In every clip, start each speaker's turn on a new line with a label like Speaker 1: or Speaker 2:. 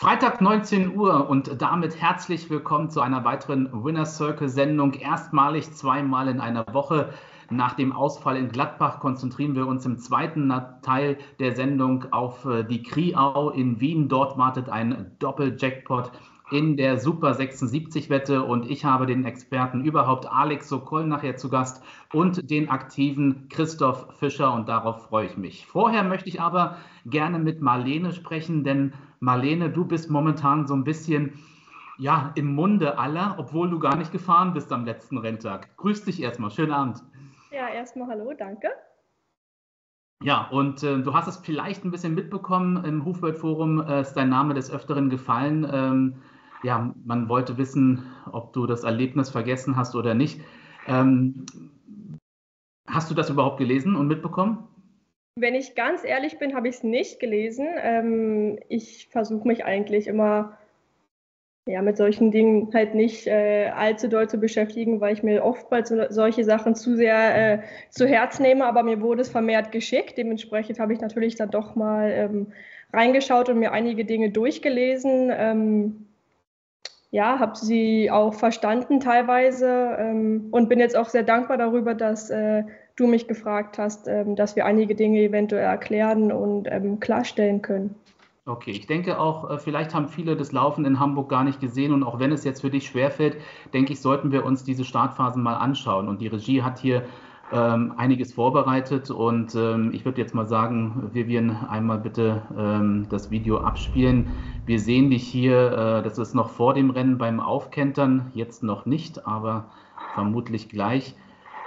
Speaker 1: Freitag 19 Uhr und damit herzlich willkommen zu einer weiteren Winner Circle Sendung. Erstmalig zweimal in einer Woche. Nach dem Ausfall in Gladbach konzentrieren wir uns im zweiten Teil der Sendung auf äh, die Kriau in Wien. Dort wartet ein Doppel-Jackpot in der Super 76 Wette und ich habe den Experten überhaupt Alex Sokol nachher zu Gast und den aktiven Christoph Fischer und darauf freue ich mich. Vorher möchte ich aber gerne mit Marlene sprechen, denn Marlene, du bist momentan so ein bisschen ja, im Munde aller, obwohl du gar nicht gefahren bist am letzten Renntag. Grüß dich erstmal, schönen Abend.
Speaker 2: Ja, erstmal hallo, danke.
Speaker 1: Ja, und äh, du hast es vielleicht ein bisschen mitbekommen, im Hufwelt-Forum äh, ist dein Name des Öfteren gefallen. Ähm, ja, man wollte wissen, ob du das Erlebnis vergessen hast oder nicht. Ähm, hast du das überhaupt gelesen und mitbekommen?
Speaker 2: Wenn ich ganz ehrlich bin, habe ich es nicht gelesen. Ähm, ich versuche mich eigentlich immer ja, mit solchen Dingen halt nicht äh, allzu doll zu beschäftigen, weil ich mir oftmals so, solche Sachen zu sehr äh, zu Herz nehme, aber mir wurde es vermehrt geschickt. Dementsprechend habe ich natürlich dann doch mal ähm, reingeschaut und mir einige Dinge durchgelesen. Ähm, ja, habe sie auch verstanden teilweise ähm, und bin jetzt auch sehr dankbar darüber, dass äh, du mich gefragt hast, ähm, dass wir einige Dinge eventuell erklären und ähm, klarstellen können.
Speaker 1: Okay, ich denke auch, äh, vielleicht haben viele das Laufen in Hamburg gar nicht gesehen und auch wenn es jetzt für dich schwerfällt, denke ich, sollten wir uns diese Startphasen mal anschauen. Und die Regie hat hier ähm, einiges vorbereitet und ähm, ich würde jetzt mal sagen, Vivian, einmal bitte ähm, das Video abspielen. Wir sehen dich hier, äh, das ist noch vor dem Rennen beim Aufkentern, jetzt noch nicht, aber vermutlich gleich.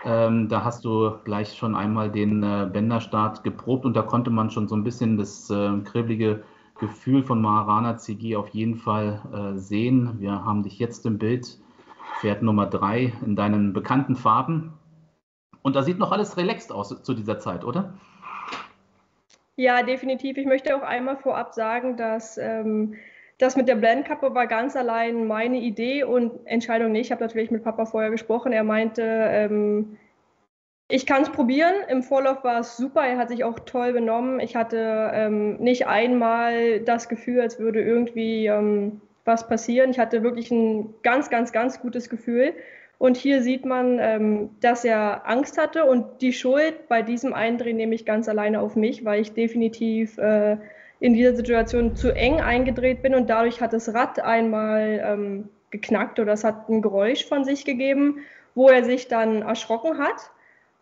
Speaker 1: Ähm, da hast du gleich schon einmal den äh, Bänderstart geprobt und da konnte man schon so ein bisschen das äh, kribbelige Gefühl von Maharana Zigi auf jeden Fall äh, sehen. Wir haben dich jetzt im Bild, Pferd Nummer drei in deinen bekannten Farben. Und da sieht noch alles relaxed aus zu dieser Zeit, oder?
Speaker 2: Ja, definitiv. Ich möchte auch einmal vorab sagen, dass ähm, das mit der Blendkappe war ganz allein meine Idee und Entscheidung nicht. Ich habe natürlich mit Papa vorher gesprochen. Er meinte, ähm, ich kann es probieren. Im Vorlauf war es super. Er hat sich auch toll benommen. Ich hatte ähm, nicht einmal das Gefühl, als würde irgendwie ähm, was passieren. Ich hatte wirklich ein ganz, ganz, ganz gutes Gefühl. Und hier sieht man, ähm, dass er Angst hatte und die Schuld bei diesem Eindrehen nehme ich ganz alleine auf mich, weil ich definitiv äh, in dieser Situation zu eng eingedreht bin und dadurch hat das Rad einmal ähm, geknackt oder es hat ein Geräusch von sich gegeben, wo er sich dann erschrocken hat.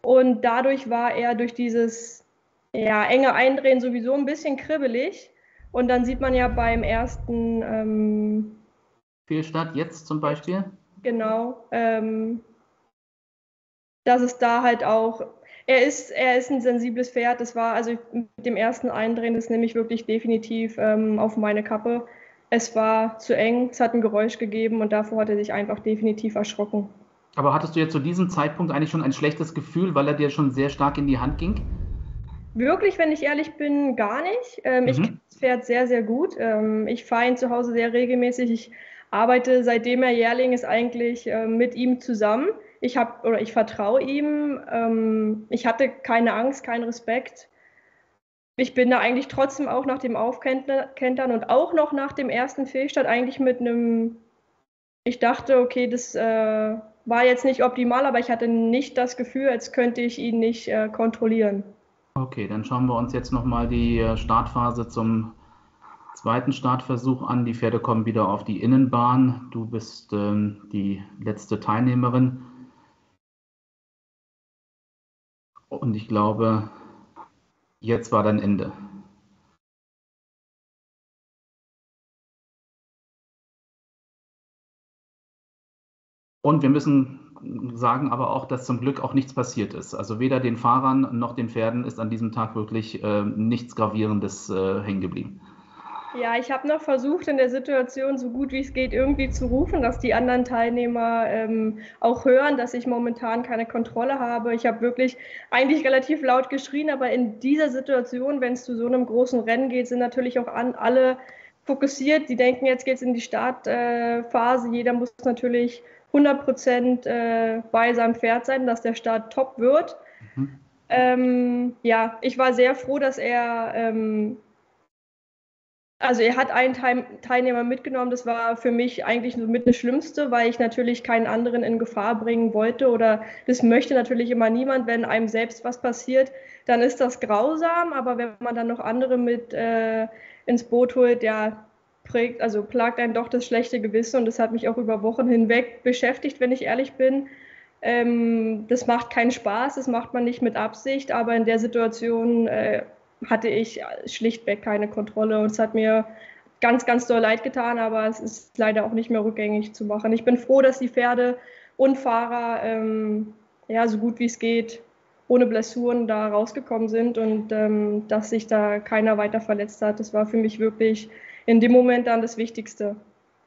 Speaker 2: Und dadurch war er durch dieses ja, enge Eindrehen sowieso ein bisschen kribbelig. Und dann sieht man ja beim ersten ähm,
Speaker 1: Fehlstart jetzt zum Beispiel.
Speaker 2: Genau. Ähm, dass es da halt auch, er ist, er ist ein sensibles Pferd. Das war, also mit dem ersten Eindrehen, das nehme ich wirklich definitiv ähm, auf meine Kappe. Es war zu eng, es hat ein Geräusch gegeben und davor hat er sich einfach definitiv erschrocken.
Speaker 1: Aber hattest du jetzt zu diesem Zeitpunkt eigentlich schon ein schlechtes Gefühl, weil er dir schon sehr stark in die Hand ging?
Speaker 2: Wirklich, wenn ich ehrlich bin, gar nicht. Ähm, mhm. Ich kenne das Pferd sehr, sehr gut. Ähm, ich fahre ihn zu Hause sehr regelmäßig. Ich arbeite seitdem er Jährling ist eigentlich äh, mit ihm zusammen. Ich habe oder ich vertraue ihm. Ähm, ich hatte keine Angst, keinen Respekt. Ich bin da eigentlich trotzdem auch nach dem Aufkentern und auch noch nach dem ersten Fehlstart eigentlich mit einem. Ich dachte, okay, das äh, war jetzt nicht optimal, aber ich hatte nicht das Gefühl, als könnte ich ihn nicht äh, kontrollieren.
Speaker 1: Okay, dann schauen wir uns jetzt nochmal die äh, Startphase zum zweiten Startversuch an. Die Pferde kommen wieder auf die Innenbahn. Du bist ähm, die letzte Teilnehmerin. Und ich glaube, jetzt war dein Ende. Und wir müssen sagen aber auch, dass zum Glück auch nichts passiert ist. Also weder den Fahrern noch den Pferden ist an diesem Tag wirklich äh, nichts Gravierendes äh, hängen geblieben.
Speaker 2: Ja, ich habe noch versucht, in der Situation so gut wie es geht irgendwie zu rufen, dass die anderen Teilnehmer ähm, auch hören, dass ich momentan keine Kontrolle habe. Ich habe wirklich eigentlich relativ laut geschrien, aber in dieser Situation, wenn es zu so einem großen Rennen geht, sind natürlich auch an, alle fokussiert. Die denken, jetzt geht es in die Startphase. Äh, Jeder muss natürlich 100 Prozent äh, bei seinem Pferd sein, dass der Start top wird. Mhm. Ähm, ja, ich war sehr froh, dass er ähm, also er hat einen Teilnehmer mitgenommen, das war für mich eigentlich mit das Schlimmste, weil ich natürlich keinen anderen in Gefahr bringen wollte oder das möchte natürlich immer niemand, wenn einem selbst was passiert, dann ist das grausam, aber wenn man dann noch andere mit äh, ins Boot holt, ja, prägt, also plagt einen doch das schlechte Gewissen. Und das hat mich auch über Wochen hinweg beschäftigt, wenn ich ehrlich bin. Ähm, das macht keinen Spaß, das macht man nicht mit Absicht, aber in der Situation äh, hatte ich schlichtweg keine Kontrolle und es hat mir ganz, ganz doll leid getan, aber es ist leider auch nicht mehr rückgängig zu machen. Ich bin froh, dass die Pferde und Fahrer ähm, ja, so gut wie es geht ohne Blessuren da rausgekommen sind und ähm, dass sich da keiner weiter verletzt hat. Das war für mich wirklich in dem Moment dann das Wichtigste.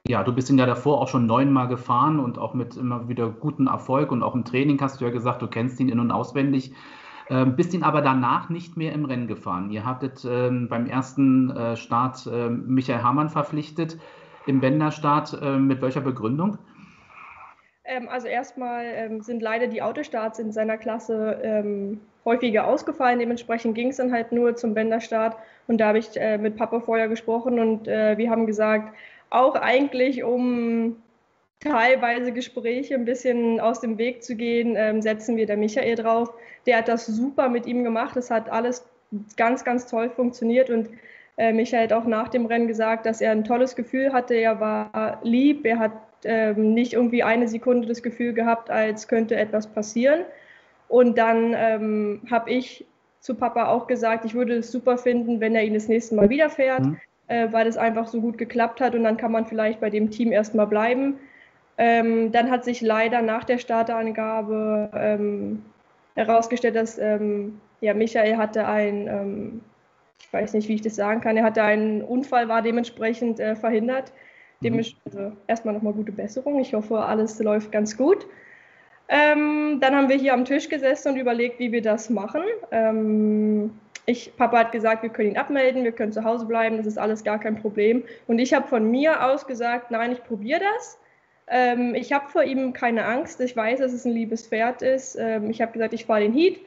Speaker 1: Ja, du bist ihn ja davor auch schon neunmal gefahren und auch mit immer wieder guten Erfolg und auch im Training hast du ja gesagt, du kennst ihn in- und auswendig. Ähm, bist ihn aber danach nicht mehr im Rennen gefahren. Ihr hattet ähm, beim ersten äh, Start äh, Michael Hamann verpflichtet im Bänderstart. Äh, mit welcher Begründung?
Speaker 2: Ähm, also erstmal ähm, sind leider die Autostarts in seiner Klasse ähm, häufiger ausgefallen. Dementsprechend ging es dann halt nur zum Bänderstart. Und da habe ich äh, mit Papa vorher gesprochen und äh, wir haben gesagt, auch eigentlich um teilweise Gespräche ein bisschen aus dem Weg zu gehen, ähm, setzen wir der Michael drauf. Der hat das super mit ihm gemacht. Es hat alles ganz, ganz toll funktioniert und äh, Michael hat auch nach dem Rennen gesagt, dass er ein tolles Gefühl hatte. Er war lieb, er hat ähm, nicht irgendwie eine Sekunde das Gefühl gehabt, als könnte etwas passieren. Und dann ähm, habe ich zu Papa auch gesagt, ich würde es super finden, wenn er ihn das nächste Mal wieder fährt, mhm. äh, weil es einfach so gut geklappt hat und dann kann man vielleicht bei dem Team erstmal bleiben. Ähm, dann hat sich leider nach der Starterangabe ähm, herausgestellt, dass ähm, ja, Michael hatte ein, ähm, ich weiß nicht, wie ich das sagen kann, er hatte einen Unfall, war dementsprechend äh, verhindert. Mhm. Dementsprechend also erstmal nochmal gute Besserung. Ich hoffe, alles läuft ganz gut. Ähm, dann haben wir hier am Tisch gesessen und überlegt, wie wir das machen. Ähm, ich, Papa hat gesagt, wir können ihn abmelden, wir können zu Hause bleiben, das ist alles gar kein Problem. Und ich habe von mir aus gesagt, nein, ich probiere das. Ähm, ich habe vor ihm keine Angst. Ich weiß, dass es ein liebes Pferd ist. Ähm, ich habe gesagt, ich fahre den Heat.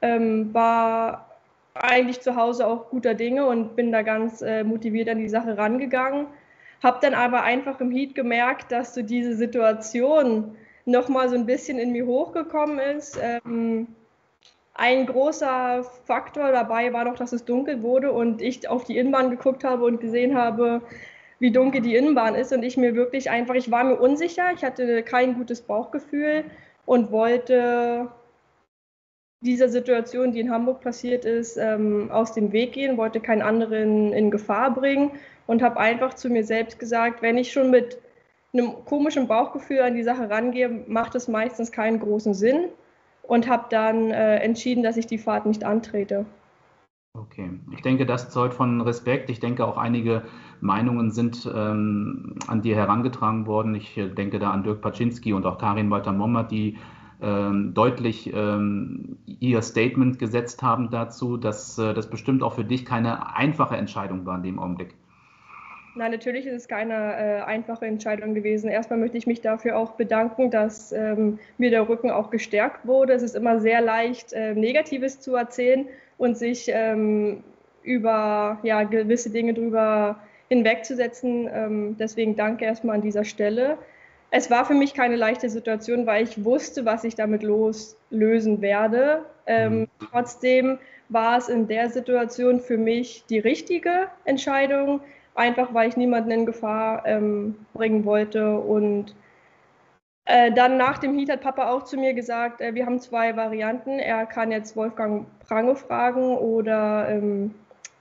Speaker 2: Ähm, war eigentlich zu Hause auch guter Dinge und bin da ganz äh, motiviert an die Sache rangegangen. Habe dann aber einfach im Heat gemerkt, dass so diese Situation nochmal so ein bisschen in mir hochgekommen ist. Ähm, ein großer Faktor dabei war noch, dass es dunkel wurde und ich auf die Innenbahn geguckt habe und gesehen habe, wie dunkel die Innenbahn ist und ich mir wirklich einfach, ich war mir unsicher, ich hatte kein gutes Bauchgefühl und wollte dieser Situation, die in Hamburg passiert ist, ähm, aus dem Weg gehen, wollte keinen anderen in Gefahr bringen und habe einfach zu mir selbst gesagt, wenn ich schon mit einem komischen Bauchgefühl an die Sache rangehe, macht es meistens keinen großen Sinn und habe dann äh, entschieden, dass ich die Fahrt nicht antrete.
Speaker 1: Okay, ich denke, das zeugt von Respekt. Ich denke, auch einige Meinungen sind ähm, an dir herangetragen worden. Ich äh, denke da an Dirk Paczynski und auch Karin Walter-Mommert, die ähm, deutlich ähm, ihr Statement gesetzt haben dazu, dass äh, das bestimmt auch für dich keine einfache Entscheidung war in dem Augenblick.
Speaker 2: Nein, natürlich ist es keine äh, einfache Entscheidung gewesen. Erstmal möchte ich mich dafür auch bedanken, dass ähm, mir der Rücken auch gestärkt wurde. Es ist immer sehr leicht, äh, Negatives zu erzählen und sich ähm, über ja, gewisse Dinge drüber hinwegzusetzen. Ähm, deswegen danke erstmal an dieser Stelle. Es war für mich keine leichte Situation, weil ich wusste, was ich damit loslösen werde. Ähm, mhm. trotzdem war es in der Situation für mich die richtige Entscheidung einfach weil ich niemanden in Gefahr ähm, bringen wollte. Und äh, dann nach dem Heat hat Papa auch zu mir gesagt, äh, wir haben zwei Varianten. Er kann jetzt Wolfgang Prange fragen oder ähm,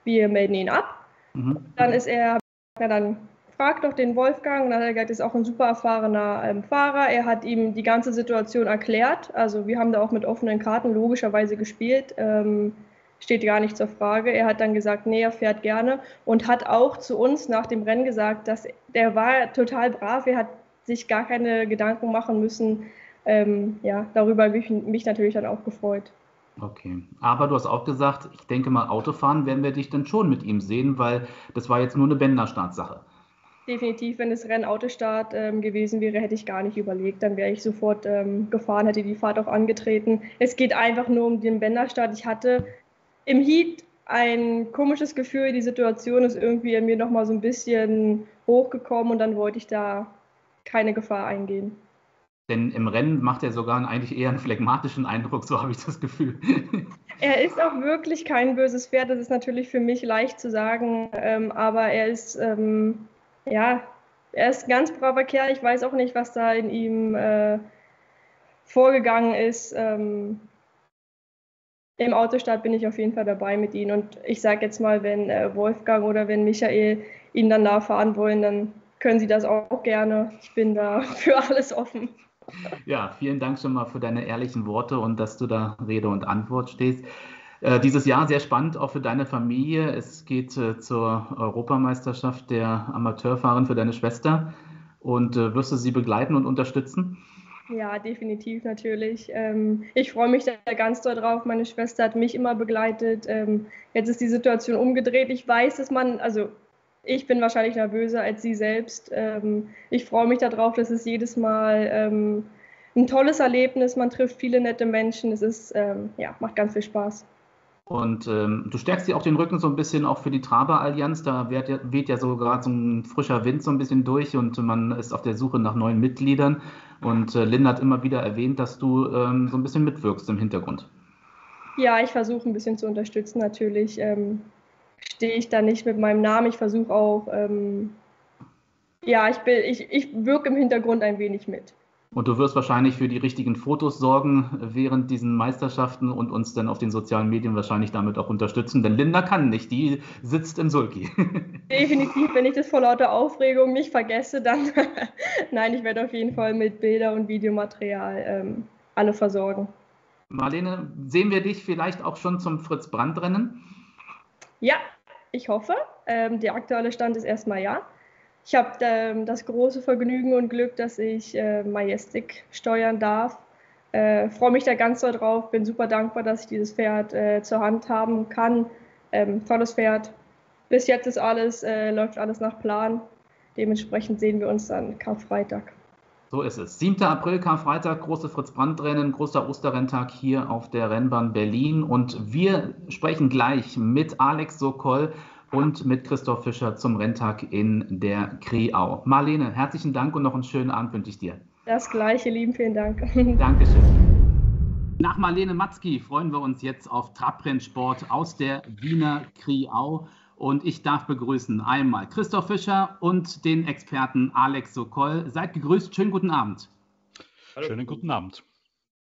Speaker 2: wir melden ihn ab. Mhm. Dann ist er, ja, dann frag doch den Wolfgang. Und dann hat er gesagt, ist auch ein super erfahrener ähm, Fahrer. Er hat ihm die ganze Situation erklärt. Also wir haben da auch mit offenen Karten logischerweise gespielt. Ähm, steht gar nicht zur Frage. Er hat dann gesagt, nee, er fährt gerne und hat auch zu uns nach dem Rennen gesagt, dass der war total brav, er hat sich gar keine Gedanken machen müssen. Ähm, ja, darüber habe ich mich natürlich dann auch gefreut.
Speaker 1: Okay, aber du hast auch gesagt, ich denke mal, Autofahren werden wir dich dann schon mit ihm sehen, weil das war jetzt nur eine Bänderstartsache.
Speaker 2: Definitiv, wenn es Rennautostart ähm, gewesen wäre, hätte ich gar nicht überlegt. Dann wäre ich sofort ähm, gefahren, hätte die Fahrt auch angetreten. Es geht einfach nur um den Bänderstart. Ich hatte im Heat ein komisches Gefühl, die Situation ist irgendwie in mir nochmal so ein bisschen hochgekommen und dann wollte ich da keine Gefahr eingehen.
Speaker 1: Denn im Rennen macht er sogar eigentlich eher einen phlegmatischen Eindruck, so habe ich das Gefühl.
Speaker 2: Er ist auch wirklich kein böses Pferd, das ist natürlich für mich leicht zu sagen, ähm, aber er ist, ähm, ja, er ist ein ganz braver Kerl. Ich weiß auch nicht, was da in ihm äh, vorgegangen ist. Ähm, Im Autostart bin ich auf jeden Fall dabei mit ihm und ich sage jetzt mal, wenn äh, Wolfgang oder wenn Michael ihn dann nah fahren wollen, dann können sie das auch gerne. Ich bin da für alles offen.
Speaker 1: Ja, vielen Dank schon mal für deine ehrlichen Worte und dass du da Rede und Antwort stehst. Äh, dieses Jahr sehr spannend auch für deine Familie. Es geht äh, zur Europameisterschaft der Amateurfahrerin für deine Schwester. Und äh, wirst du sie begleiten und unterstützen?
Speaker 2: Ja, definitiv natürlich. Ähm, ich freue mich da ganz doll drauf. Meine Schwester hat mich immer begleitet. Ähm, jetzt ist die Situation umgedreht. Ich weiß, dass man, also ich bin wahrscheinlich nervöser als sie selbst. Ähm, ich freue mich darauf, dass es jedes Mal ähm, ein tolles Erlebnis. Man trifft viele nette Menschen. Es ist, ähm, ja, macht ganz viel Spaß.
Speaker 1: Und ähm, du stärkst dir auch den Rücken so ein bisschen auch für die Traber-Allianz. Da weht ja, weht ja sogar so ein frischer Wind so ein bisschen durch und man ist auf der Suche nach neuen Mitgliedern. Und äh, Lynn hat immer wieder erwähnt, dass du ähm, so ein bisschen mitwirkst im Hintergrund.
Speaker 2: Ja, ich versuche ein bisschen zu unterstützen natürlich. Ähm, stehe ich da nicht mit meinem Namen. Ich versuche auch, ähm, ja, ich, bin, ich, ich wirke im Hintergrund ein wenig mit.
Speaker 1: Und du wirst wahrscheinlich für die richtigen Fotos sorgen während diesen Meisterschaften und uns dann auf den sozialen Medien wahrscheinlich damit auch unterstützen, denn Linda kann nicht, die sitzt in Sulki.
Speaker 2: Definitiv, wenn ich das vor lauter Aufregung nicht vergesse, dann nein, ich werde auf jeden Fall mit Bilder und Videomaterial ähm, alle versorgen.
Speaker 1: Marlene, sehen wir dich vielleicht auch schon zum Fritz-Brandt-Rennen?
Speaker 2: Ja, ich hoffe. Ähm, der aktuelle Stand ist erstmal ja. Ich habe ähm, das große Vergnügen und Glück, dass ich äh, Majestic steuern darf. Äh, Freue mich da ganz doll drauf, bin super dankbar, dass ich dieses Pferd äh, zur Hand haben kann. Ähm, tolles Pferd. Bis jetzt ist alles, äh, läuft alles nach Plan. Dementsprechend sehen wir uns dann Karfreitag.
Speaker 1: So ist es. 7. April, Karfreitag, große Fritz-Brandt-Rennen, großer Osterrenntag hier auf der Rennbahn Berlin. Und wir sprechen gleich mit Alex Sokol und mit Christoph Fischer zum Renntag in der Kreau. Marlene, herzlichen Dank und noch einen schönen Abend wünsche ich dir.
Speaker 2: Das gleiche, lieben, vielen Dank.
Speaker 1: Dankeschön. Nach Marlene Matzki freuen wir uns jetzt auf Trabrennsport aus der Wiener Kriau. Und ich darf begrüßen einmal Christoph Fischer und den Experten Alex Sokol. Seid gegrüßt, schönen guten Abend.
Speaker 3: Hallo. Schönen guten Abend.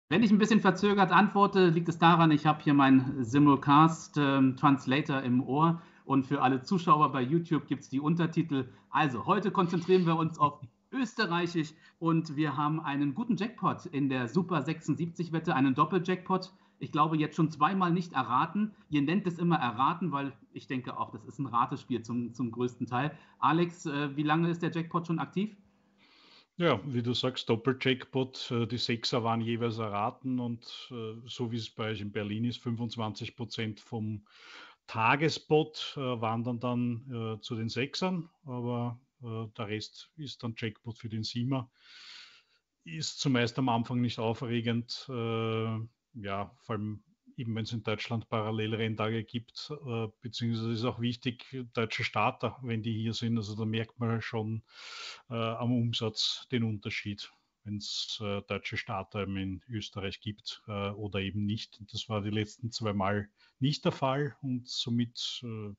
Speaker 1: Wenn ich ein bisschen verzögert antworte, liegt es daran, ich habe hier meinen Simulcast äh, Translator im Ohr und für alle Zuschauer bei YouTube gibt es die Untertitel. Also, heute konzentrieren wir uns auf Österreichisch und wir haben einen guten Jackpot in der Super 76 Wette, einen Doppeljackpot ich glaube, jetzt schon zweimal nicht erraten. Ihr nennt es immer erraten, weil ich denke auch, das ist ein Ratespiel zum, zum größten Teil. Alex, äh, wie lange ist der Jackpot schon aktiv?
Speaker 3: Ja, wie du sagst, Doppeljackpot. Äh, die Sechser waren jeweils erraten und äh, so wie es bei euch in Berlin ist, 25 Prozent vom Tagespot äh, wandern dann zu den Sechsern, aber der Rest ist dann Jackpot für den Siemer. Ist zumeist am Anfang nicht aufregend ja, vor allem eben wenn es in Deutschland Parallelrenntage gibt, äh, beziehungsweise ist auch wichtig, deutsche Starter, wenn die hier sind. Also da merkt man schon äh, am Umsatz den Unterschied, wenn es äh, deutsche Starter in Österreich gibt äh, oder eben nicht. Das war die letzten zwei Mal nicht der Fall und somit äh,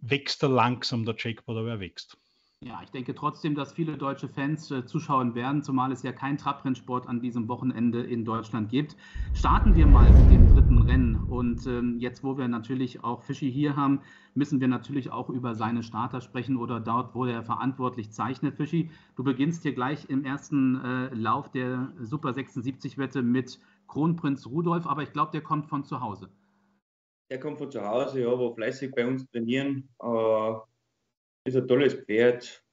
Speaker 3: wächst er langsam der Jackpot, aber er wächst.
Speaker 1: Ja, ich denke trotzdem, dass viele deutsche Fans äh, zuschauen werden, zumal es ja kein Trabrennsport an diesem Wochenende in Deutschland gibt. Starten wir mal mit dem dritten Rennen. Und ähm, jetzt, wo wir natürlich auch Fischi hier haben, müssen wir natürlich auch über seine Starter sprechen oder dort, wo er verantwortlich zeichnet. Fischi, du beginnst hier gleich im ersten äh, Lauf der Super 76-Wette mit Kronprinz Rudolf, aber ich glaube, der kommt von zu Hause.
Speaker 4: Der kommt von zu Hause, ja, wo fleißig bei uns trainieren. Äh ist ein tolles Pferd.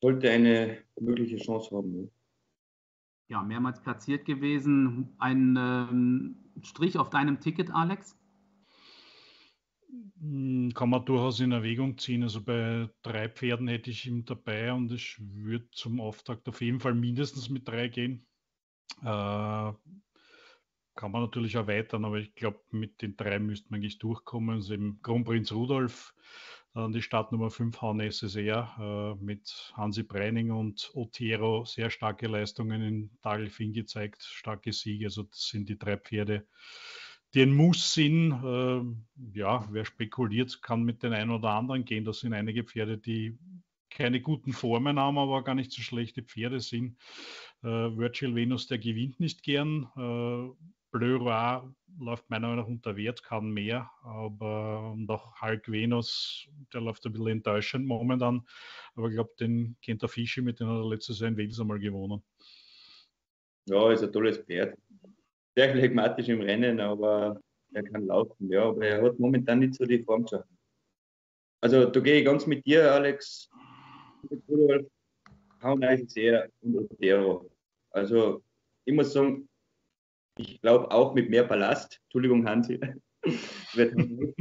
Speaker 4: Sollte eine mögliche Chance haben.
Speaker 1: Ja, mehrmals platziert gewesen. Ein ähm, Strich auf deinem Ticket, Alex?
Speaker 3: Hm, kann man durchaus in Erwägung ziehen. Also bei drei Pferden hätte ich ihn dabei und ich würde zum Auftakt auf jeden Fall mindestens mit drei gehen. Äh, kann man natürlich erweitern, aber ich glaube, mit den drei müsste man eigentlich durchkommen. Also eben Kronprinz Rudolf, dann die Startnummer 5 Hauen SSR äh, mit Hansi Breining und Otero sehr starke Leistungen in Tagelfing gezeigt, starke Siege. Also das sind die drei Pferde, die ein Muss sind. Äh, ja, wer spekuliert, kann mit den einen oder anderen gehen. Das sind einige Pferde, die keine guten Formen haben, aber gar nicht so schlechte Pferde sind. Äh, Virtual Venus, der gewinnt nicht gern. Äh, Bleu läuft meiner Meinung nach unter Wert, kann mehr, aber und auch Hulk Venus, der läuft ein bisschen enttäuschend momentan. Aber ich glaube, den kennt der Fischi, mit dem hat er letztes Jahr in Wales einmal gewonnen.
Speaker 4: Ja, ist ein tolles Pferd. Sehr phlegmatisch im Rennen, aber er kann laufen, ja, aber er hat momentan nicht so die Form zu haben. Also da gehe ich ganz mit dir, Alex. Rudolf, Haunreich sehr und Otero. Also ich muss sagen, ich glaube auch mit mehr Ballast. Entschuldigung, Hansi.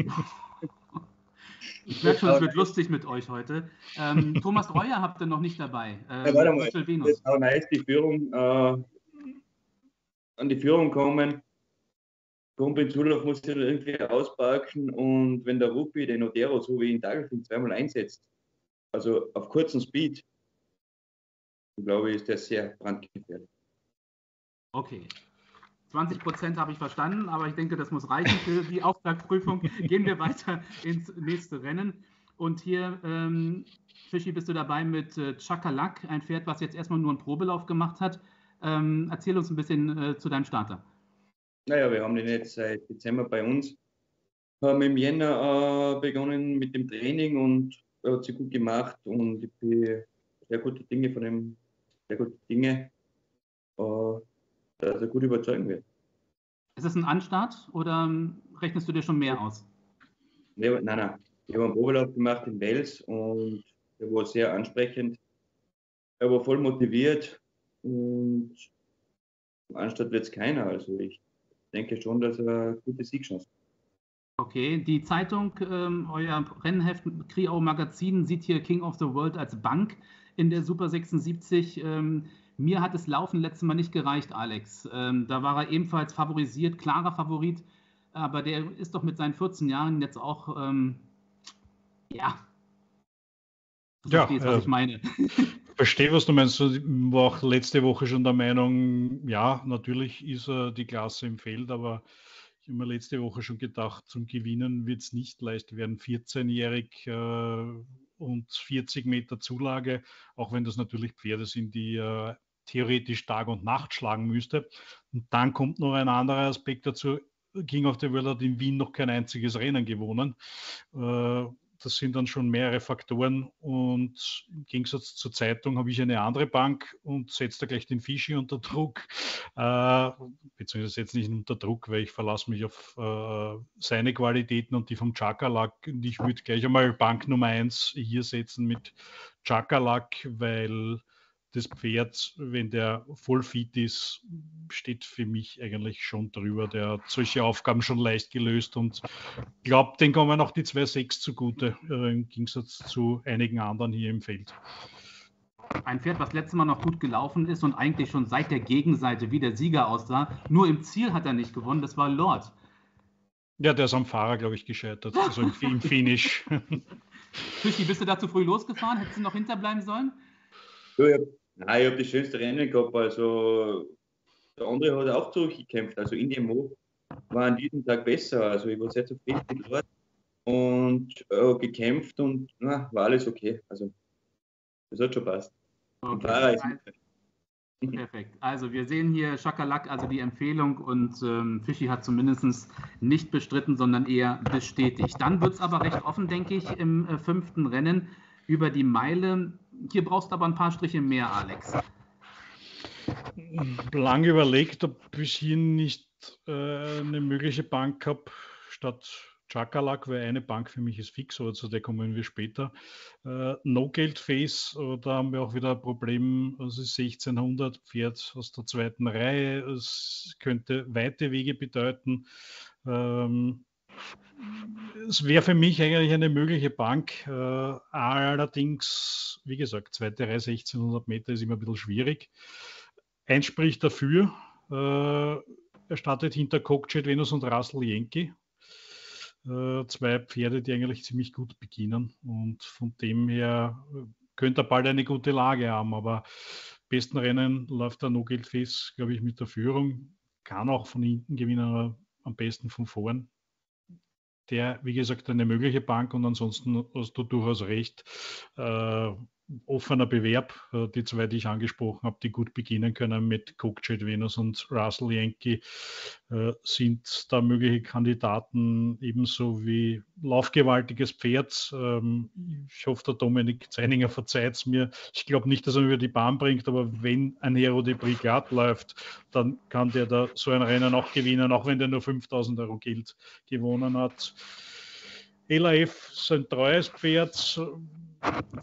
Speaker 1: Ich merke schon, es wird lustig mit euch heute. Ähm, Thomas Reuer habt ihr noch nicht dabei.
Speaker 4: Ähm, ja, warte mal, Venus. Das ist auch nice, die Führung, äh, an die Führung kommen. Kumpel Zulauf muss sich irgendwie ausparken und wenn der Rupi den Odero so wie in Tagelfilm zweimal einsetzt, also auf kurzen Speed, glaube ich, ist der sehr brandgefährlich.
Speaker 1: Okay, 20 Prozent habe ich verstanden, aber ich denke, das muss reichen für die Auftragsprüfung. Gehen wir weiter ins nächste Rennen. Und hier, ähm, Fischi, bist du dabei mit äh, Chakalak, ein Pferd, was jetzt erstmal nur einen Probelauf gemacht hat. Ähm, erzähl uns ein bisschen äh, zu deinem Starter.
Speaker 4: Naja, wir haben den jetzt seit Dezember bei uns. Haben im Jänner äh, begonnen mit dem Training und er hat sich gut gemacht und ich bin sehr gute Dinge von dem, sehr gute Dinge. Äh, dass er gut überzeugen wird.
Speaker 1: Ist es ein Anstart oder rechnest du dir schon mehr aus?
Speaker 4: Nee, nein, nein. Ich habe einen Probelauf gemacht in Wales und der war sehr ansprechend. Er war voll motiviert und Anstatt wird es keiner. Also ich denke schon, dass er eine gute Siegchance hat.
Speaker 1: Okay, die Zeitung, ähm, euer Rennheft Kriau Magazin sieht hier King of the World als Bank in der Super 76. Ähm, mir hat das Laufen letztes Mal nicht gereicht, Alex. Ähm, da war er ebenfalls favorisiert, klarer Favorit, aber der ist doch mit seinen 14 Jahren jetzt auch, ähm, ja.
Speaker 3: Du ja, verstehst, was äh, ich meine. Verstehe, was du meinst. Ich war auch letzte Woche schon der Meinung, ja, natürlich ist er die Klasse im Feld, aber ich habe mir letzte Woche schon gedacht, zum Gewinnen wird es nicht leicht werden. 14-jährig äh, und 40 Meter Zulage, auch wenn das natürlich Pferde sind, die äh, theoretisch Tag und Nacht schlagen müsste. Und dann kommt noch ein anderer Aspekt dazu. King of the World hat in Wien noch kein einziges Rennen gewonnen. Äh, das sind dann schon mehrere Faktoren und im Gegensatz zur Zeitung habe ich eine andere Bank und setze da gleich den Fischi unter Druck, äh, beziehungsweise jetzt nicht unter Druck, weil ich verlasse mich auf äh, seine Qualitäten und die vom Chakalak und ich würde gleich einmal Bank Nummer 1 hier setzen mit Chakalak, weil das Pferd, wenn der voll fit ist, steht für mich eigentlich schon drüber. Der hat solche Aufgaben schon leicht gelöst und glaubt, den kommen auch die 2-6 zugute, äh, im Gegensatz zu einigen anderen hier im Feld.
Speaker 1: Ein Pferd, was letztes Mal noch gut gelaufen ist und eigentlich schon seit der Gegenseite wie der Sieger aussah. Nur im Ziel hat er nicht gewonnen, das war Lord.
Speaker 3: Ja, der ist am Fahrer, glaube ich, gescheitert. Also im, im Finish.
Speaker 1: Fischi, bist du da zu früh losgefahren? Hättest du noch hinterbleiben sollen?
Speaker 4: Ja, Nein, ich habe das schönste Rennen gehabt. Also der andere hat auch zurückgekämpft. Also Indian Mo war an diesem Tag besser. Also ich war sehr zufrieden mit dort und äh, gekämpft und na, war alles okay. Also das hat schon passt.
Speaker 1: Okay. Perfekt. Also wir sehen hier Schakalak, also die Empfehlung und ähm, Fischi hat zumindest nicht bestritten, sondern eher bestätigt. Dann wird es aber recht offen, denke ich, im äh, fünften Rennen über die Meile. Hier brauchst du aber ein paar Striche mehr, Alex.
Speaker 3: Lange überlegt, ob ich hier nicht äh, eine mögliche Bank habe, statt Chakalak, weil eine Bank für mich ist fix, aber zu der kommen wir später. Äh, No-Geld-Face, da haben wir auch wieder ein Problem. Es ist 1600 Pferd aus der zweiten Reihe. Es könnte weite Wege bedeuten. Ähm, es wäre für mich eigentlich eine mögliche Bank. Äh, allerdings, wie gesagt, zweite Reihe 1600 Meter ist immer ein bisschen schwierig. Eins spricht dafür. Äh, er startet hinter Cockjet, Venus und Russell Yankee. Äh, zwei Pferde, die eigentlich ziemlich gut beginnen. Und von dem her könnte er bald eine gute Lage haben. Aber besten Rennen läuft der No Geld Face, glaube ich, mit der Führung. Kann auch von hinten gewinnen, aber am besten von vorn der, wie gesagt, eine mögliche Bank und ansonsten hast du durchaus recht. Äh, offener Bewerb, äh, die zwei, die ich angesprochen habe, die gut beginnen können mit Cookjet Venus und Russell Yankee, äh, sind da mögliche Kandidaten, ebenso wie laufgewaltiges Pferd. Ähm, ich hoffe, der Dominik Zeininger verzeiht es mir. Ich glaube nicht, dass er über die Bahn bringt, aber wenn ein Hero de Brigade läuft, dann kann der da so ein Rennen auch gewinnen, auch wenn der nur 5000 Euro Geld gewonnen hat. LAF ist ein treues Pferd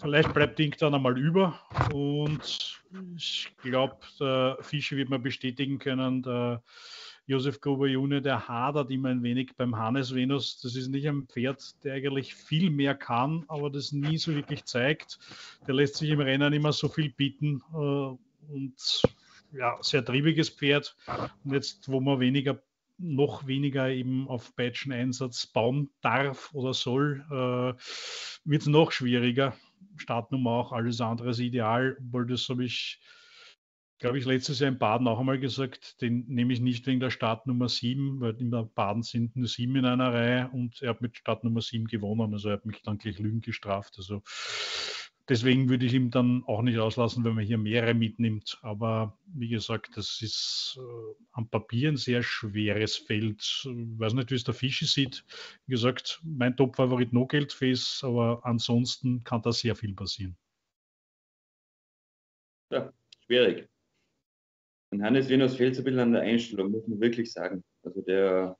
Speaker 3: Vielleicht bleibt Ding dann einmal über und ich glaube, der Fische wird man bestätigen können, der Josef Gruber Junior, der hadert immer ein wenig beim Hannes Venus. Das ist nicht ein Pferd, der eigentlich viel mehr kann, aber das nie so wirklich zeigt. Der lässt sich im Rennen immer so viel bieten äh, und ja, sehr triebiges Pferd. Und jetzt, wo man weniger noch weniger eben auf Patchen-Einsatz bauen darf oder soll, äh, wird es noch schwieriger. Startnummer auch alles andere ist ideal, weil das habe ich, glaube ich, letztes Jahr in Baden auch einmal gesagt, den nehme ich nicht wegen der Startnummer 7, weil in Baden sind nur sieben in einer Reihe und er hat mit Startnummer 7 gewonnen, also er hat mich dann gleich Lügen gestraft. Also deswegen würde ich ihm dann auch nicht auslassen, wenn man hier mehrere mitnimmt. Aber wie gesagt, das ist äh, am Papier ein sehr schweres Feld. Ich weiß nicht, wie es der Fischi sieht. Wie gesagt, mein Top-Favorit No Geld Face, aber ansonsten kann da sehr viel passieren.
Speaker 4: Ja, schwierig. Und Hannes Venus fehlt so ein bisschen an der Einstellung, muss man wirklich sagen. Also der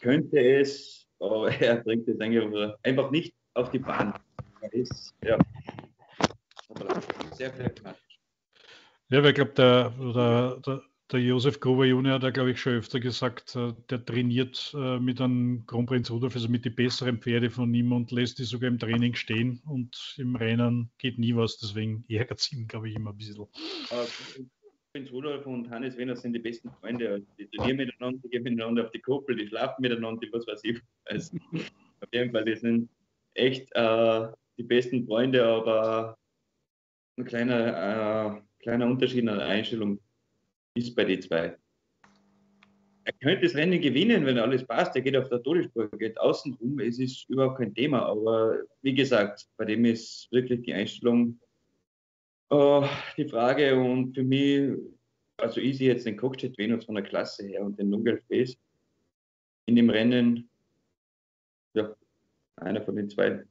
Speaker 4: könnte es, aber er bringt es einfach nicht auf die Bahn. Ist, ja,
Speaker 3: sehr pragmatisch. Ja, weil ich glaube, der, der, der, der Josef Gruber Junior hat ja, glaube ich, schon öfter gesagt, äh, der trainiert äh, mit einem Kronprinz Rudolf, also mit den besseren Pferde von ihm und lässt die sogar im Training stehen und im Rennen geht nie was, deswegen ärgert es ihn, glaube ich, immer ein bisschen.
Speaker 4: Prinz Rudolf und Hannes Wiener sind die besten Freunde. Also die trainieren miteinander, die gehen miteinander auf die Kuppel, die schlafen miteinander, die was weiß ich. Also, auf jeden Fall, die sind echt äh, die besten Freunde, aber ein kleiner, äh, kleiner Unterschied in der Einstellung ist bei den zwei. Er könnte das Rennen gewinnen, wenn alles passt. Er geht auf der Todesspur, geht außen rum. Es ist überhaupt kein Thema. Aber wie gesagt, bei dem ist wirklich die Einstellung äh, die Frage. Und für mich, also ich sehe jetzt den Cockjet Venus von der Klasse her und den Nungel Face in dem Rennen. Ja, einer von den zwei.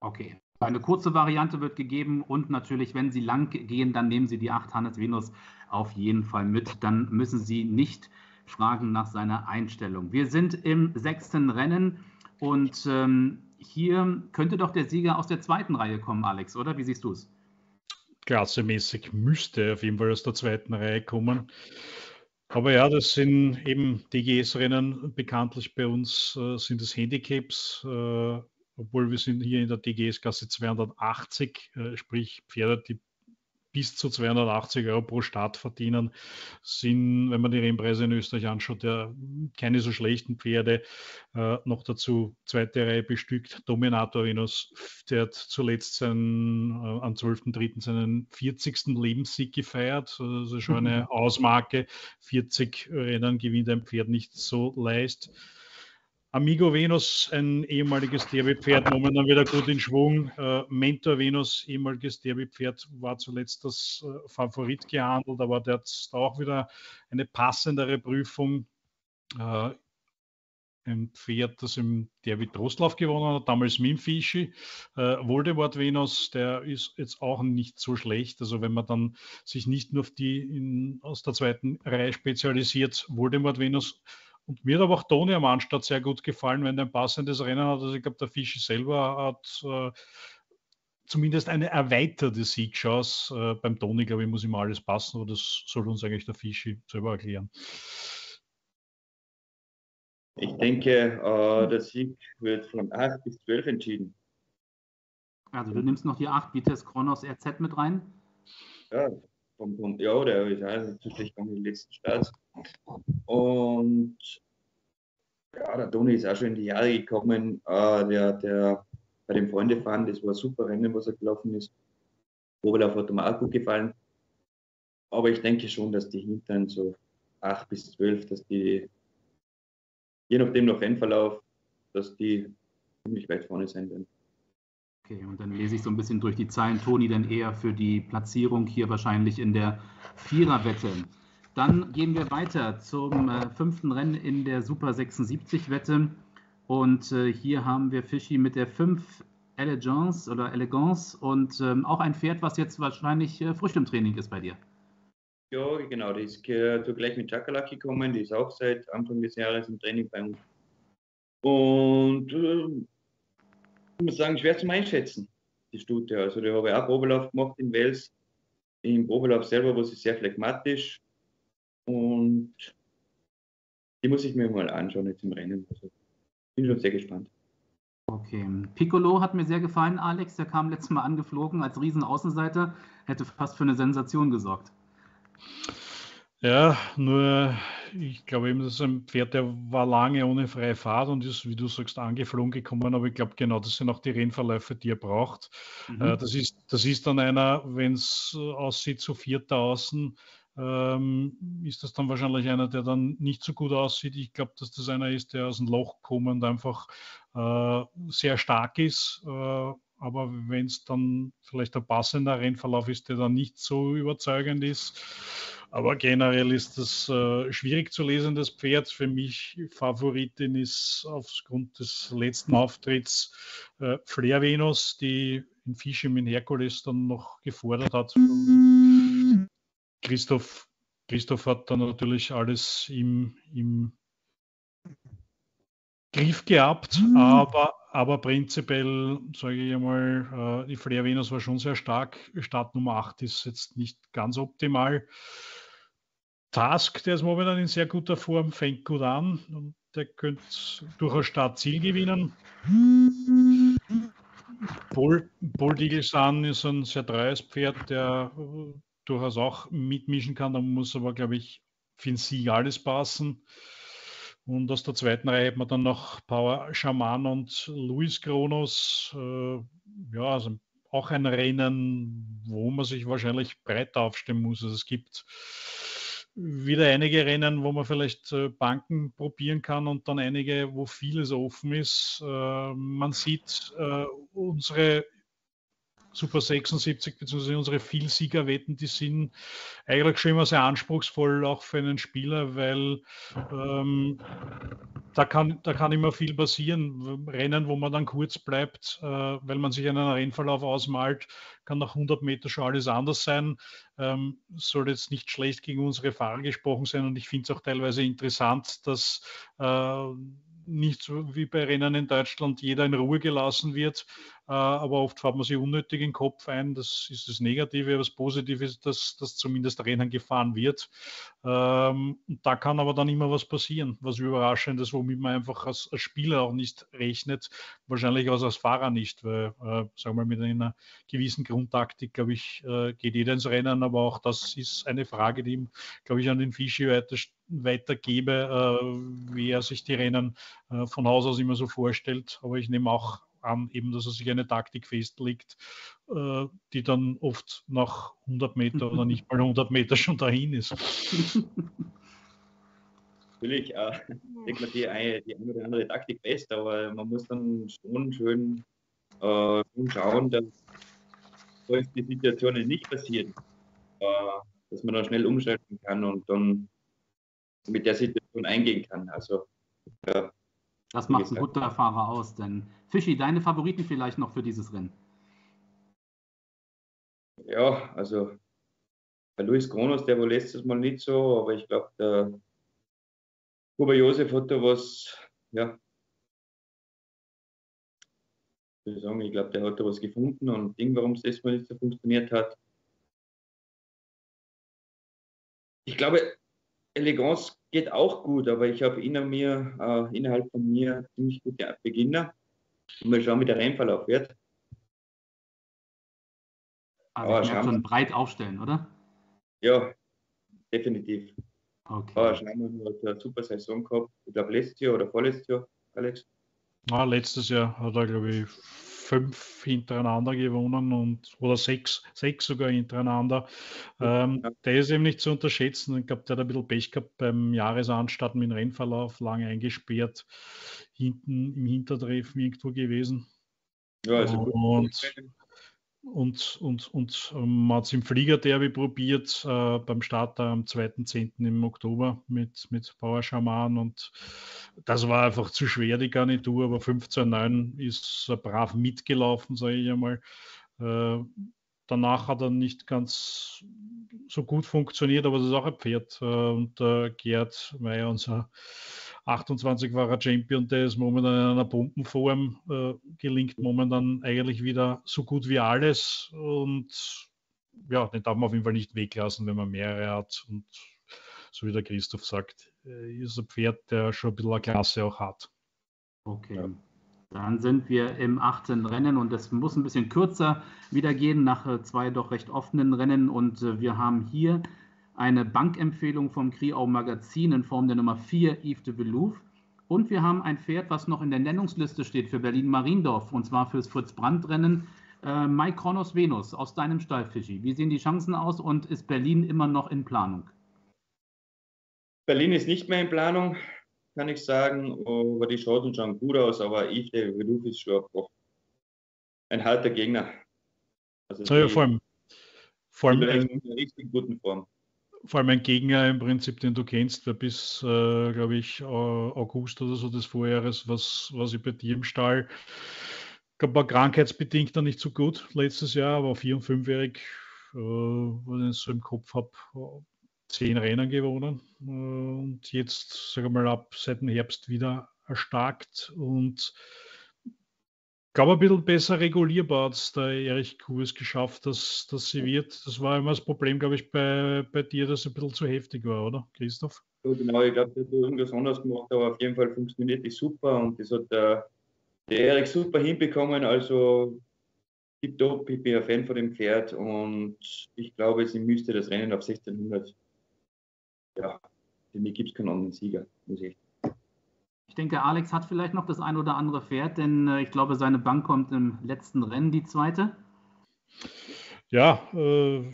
Speaker 1: Okay. Eine kurze Variante wird gegeben und natürlich, wenn Sie lang gehen, dann nehmen Sie die 8 Hannes Venus auf jeden Fall mit. Dann müssen Sie nicht fragen nach seiner Einstellung. Wir sind im sechsten Rennen und ähm, hier könnte doch der Sieger aus der zweiten Reihe kommen, Alex, oder? Wie siehst du es?
Speaker 3: Klassemäßig müsste auf jeden Fall aus der zweiten Reihe kommen. Aber ja, das sind eben DGS-Rennen. Bekanntlich bei uns äh, sind es Handicaps. Äh, obwohl wir sind hier in der DGS-Klasse 280, äh, sprich Pferde, die bis zu 280 Euro pro Start verdienen, sind, wenn man die Rennpreise in Österreich anschaut, ja keine so schlechten Pferde. Äh, noch dazu zweite Reihe bestückt. Dominator Venus, der hat zuletzt seinen, äh, am 12.03. seinen 40. Lebenssieg gefeiert. Also schon eine mhm. Ausmarke. 40 Rennen gewinnt ein Pferd nicht so leicht. Amigo Venus, ein ehemaliges Derby-Pferd, momentan wieder gut in Schwung. Äh, Mentor Venus, ehemaliges Derby-Pferd, war zuletzt das äh, Favorit gehandelt, aber der hat auch wieder eine passendere Prüfung. Äh, ein Pferd, das im Derby Trostlauf gewonnen hat, damals mit Fischi. Äh, Voldemort Venus, der ist jetzt auch nicht so schlecht. Also wenn man dann sich nicht nur auf die in, aus der zweiten Reihe spezialisiert, Voldemort Venus und mir hat aber auch Toni am Anstart sehr gut gefallen, wenn er ein passendes Rennen hat. Also ich glaube, der Fischi selber hat äh, zumindest eine erweiterte Siegchance. Äh, beim Toni, glaube ich, muss immer alles passen, aber das soll uns eigentlich der Fischi selber erklären.
Speaker 4: Ich denke, äh, der Sieg wird von 8 bis 12 entschieden.
Speaker 1: Also du nimmst noch die 8 Vitesse Kronos RZ mit rein?
Speaker 4: Ja, vom, vom, ja, der ist auch gegangen in den letzten Starts. Und ja, der Toni ist auch schon in die Jahre gekommen. Uh, der, der bei dem Freunde fahren, das war ein super Rennen, was er gelaufen ist. Oberlauf hat ihm auch gut gefallen. Aber ich denke schon, dass die Hintern so 8 bis 12, dass die, je nachdem noch Rennverlauf, dass die ziemlich weit vorne sein werden.
Speaker 1: Okay, und dann lese ich so ein bisschen durch die Zeilen. Toni dann eher für die Platzierung hier wahrscheinlich in der Viererwette. Dann gehen wir weiter zum äh, fünften Rennen in der Super 76-Wette. Und äh, hier haben wir Fischi mit der 5 Elegance oder Elegance und ähm, auch ein Pferd, was jetzt wahrscheinlich äh, frisch im Training ist bei dir.
Speaker 4: Ja, genau, die ist äh, gleich mit Chakalak gekommen, die ist auch seit Anfang des Jahres im Training bei uns. Und äh, ich muss sagen, schwer zum Einschätzen, die Stute. Also, da habe ich auch Probelauf gemacht in Wels. Im Probelauf selber war sie sehr phlegmatisch und die muss ich mir mal anschauen jetzt im Rennen. Also, bin schon sehr gespannt.
Speaker 1: Okay. Piccolo hat mir sehr gefallen, Alex. Der kam letztes Mal angeflogen als Riesenaußenseiter, hätte fast für eine Sensation gesorgt.
Speaker 3: Ja, nur ich glaube eben, das ist ein Pferd, der war lange ohne freie Fahrt und ist, wie du sagst, angeflogen gekommen. Aber ich glaube, genau das sind auch die Rennverläufe, die er braucht. Mhm. Äh, das, ist, das ist dann einer, wenn es aussieht, zu vierter außen, ähm, ist das dann wahrscheinlich einer, der dann nicht so gut aussieht. Ich glaube, dass das einer ist, der aus dem Loch kommend einfach äh, sehr stark ist. Äh, aber wenn es dann vielleicht ein passender Rennverlauf ist, der dann nicht so überzeugend ist. Aber generell ist das äh, schwierig zu lesen, das Pferd. Für mich Favoritin ist aufgrund des letzten Auftritts äh, Flair Venus, die in Fischem in Herkules dann noch gefordert hat. Christoph, Christoph hat dann natürlich alles im, im Griff gehabt, mhm. aber, aber prinzipiell, sage ich einmal, äh, die Flair Venus war schon sehr stark. Start Nummer 8 ist jetzt nicht ganz optimal. Task, der ist momentan in sehr guter Form, fängt gut an und der könnte durchaus Startziel gewinnen. Sun ist ein sehr treues Pferd, der durchaus auch mitmischen kann. Da muss aber, glaube ich, für den Sieg alles passen. Und aus der zweiten Reihe hat man dann noch Power Shaman und Luis Kronos. Äh, ja, also auch ein Rennen, wo man sich wahrscheinlich breit aufstellen muss. Also es gibt wieder einige Rennen, wo man vielleicht äh, Banken probieren kann und dann einige, wo vieles offen ist. Äh, man sieht äh, unsere Super 76 bzw. unsere Vielsiegerwetten, die sind eigentlich schon immer sehr anspruchsvoll, auch für einen Spieler, weil ähm, da, kann, da kann immer viel passieren. Rennen, wo man dann kurz bleibt, äh, weil man sich einen Rennverlauf ausmalt, kann nach 100 Meter schon alles anders sein. Ähm, soll jetzt nicht schlecht gegen unsere Fahrer gesprochen sein und ich finde es auch teilweise interessant, dass äh, nicht so wie bei Rennen in Deutschland jeder in Ruhe gelassen wird, äh, aber oft fährt man sich unnötig in den Kopf ein. Das ist das Negative. Das Positive ist, dass, dass zumindest Rennen gefahren wird. Ähm, da kann aber dann immer was passieren, was Überraschendes, womit man einfach als, als Spieler auch nicht rechnet, wahrscheinlich auch als Fahrer nicht, weil, äh, sagen wir mal, mit einer gewissen Grundtaktik, glaube ich, äh, geht jeder ins Rennen, aber auch das ist eine Frage, die, glaube ich, an den Fischi weiter, weitergebe, äh, wie er sich die Rennen äh, von Haus aus immer so vorstellt. Aber ich nehme auch an, eben, dass er sich eine Taktik festlegt, äh, die dann oft nach 100 Meter oder nicht mal 100 Meter schon dahin ist.
Speaker 4: Natürlich äh, legt man die eine, die eine oder andere Taktik fest, aber man muss dann schon schön äh, schauen, dass solche Situationen nicht passieren. Äh, dass man dann schnell umschalten kann und dann mit der Situation eingehen kann. Also
Speaker 1: ja, das macht ein guter Fahrer aus, denn Fischi, deine Favoriten vielleicht noch für dieses Rennen?
Speaker 4: Ja, also bei Luis Kronos, der war letztes Mal nicht so, aber ich glaube, der Huber Josef hat da was, ja, ich sagen, ich glaube, der hat da was gefunden und Ding, warum es das mal nicht so funktioniert hat. Ich glaube, Elegance geht auch gut, aber ich habe inner mir, äh, innerhalb von mir ziemlich gute Beginner. Und mal schauen, wie der Rennverlauf wird.
Speaker 1: Also aber ich schon breit aufstellen, oder?
Speaker 4: Ja, definitiv. Okay. Ah, Schleimann hat eine super Saison gehabt. Ich glaube, letztes Jahr oder vorletztes Jahr, Alex?
Speaker 3: Ah, letztes Jahr hat er, glaube ich, fünf hintereinander gewonnen und oder sechs, sechs sogar hintereinander. Ähm, ja. Der ist eben nicht zu unterschätzen. Ich glaube, der hat ein bisschen Pech gehabt beim Jahresanstart mit dem Rennverlauf, lange eingesperrt, hinten im Hintertreffen irgendwo gewesen. Ja, also und, und, und, und ähm, man hat es im Fliegerderby probiert, äh, beim Start am 2.10. im Oktober mit, mit Power Shaman und das war einfach zu schwer, die Garnitur, aber 15.9 ist brav mitgelaufen, sage ich einmal. Äh, danach hat er nicht ganz so gut funktioniert, aber das ist auch ein Pferd. Äh, und äh, Gerd Meyer, unser 28 war er Champion, der ist momentan in einer Bombenform, äh, gelingt momentan eigentlich wieder so gut wie alles und ja, den darf man auf jeden Fall nicht weglassen, wenn man mehrere hat und so wie der Christoph sagt, äh, ist ein Pferd, der schon ein bisschen eine Klasse auch hat.
Speaker 1: Okay. Ja. Dann sind wir im 18. Rennen und das muss ein bisschen kürzer wieder gehen nach äh, zwei doch recht offenen Rennen und äh, wir haben hier eine Bankempfehlung vom Kriau Magazin in Form der Nummer 4 Yves de Velouf. Und wir haben ein Pferd, was noch in der Nennungsliste steht für Berlin-Mariendorf, und zwar fürs Fritz-Brandt-Rennen. Äh, Mike Kronos Venus aus deinem Stall, Fischi. Wie sehen die Chancen aus und ist Berlin immer noch in Planung?
Speaker 4: Berlin ist nicht mehr in Planung, kann ich sagen, aber die Chancen schauen gut aus, aber Yves de Velouf ist schon ein harter Gegner.
Speaker 3: Also die, ja, vor allem,
Speaker 4: vor allem in richtig guten Form
Speaker 3: vor allem ein Gegner im Prinzip, den du kennst, der bis, äh, glaube ich, August oder so des Vorjahres, was, was ich bei dir im Stall, ich glaube, war krankheitsbedingt noch nicht so gut letztes Jahr, aber vier- und fünfjährig, äh, wenn ich so im Kopf habe, zehn Rennen gewonnen. Äh, und jetzt, sage mal, ab seit dem Herbst wieder erstarkt. Und glaube, ein bisschen besser regulierbar hat es der Erich Kurs geschafft, dass, dass sie wird. Das war immer das Problem, glaube ich, bei, bei dir, dass es ein bisschen zu heftig war, oder, Christoph?
Speaker 4: Ja, genau, ich glaube, der hat irgendwas anderes gemacht, aber auf jeden Fall funktioniert die super und das hat der, der Erich super hinbekommen. Also, tipptopp, ich bin ein Fan von dem Pferd und ich glaube, sie müsste das Rennen auf 1600. Ja, für mich gibt es keinen anderen Sieger, muss ich
Speaker 1: ich denke, Alex hat vielleicht noch das ein oder andere Pferd, denn äh, ich glaube, seine Bank kommt im letzten Rennen, die zweite.
Speaker 3: Ja, äh,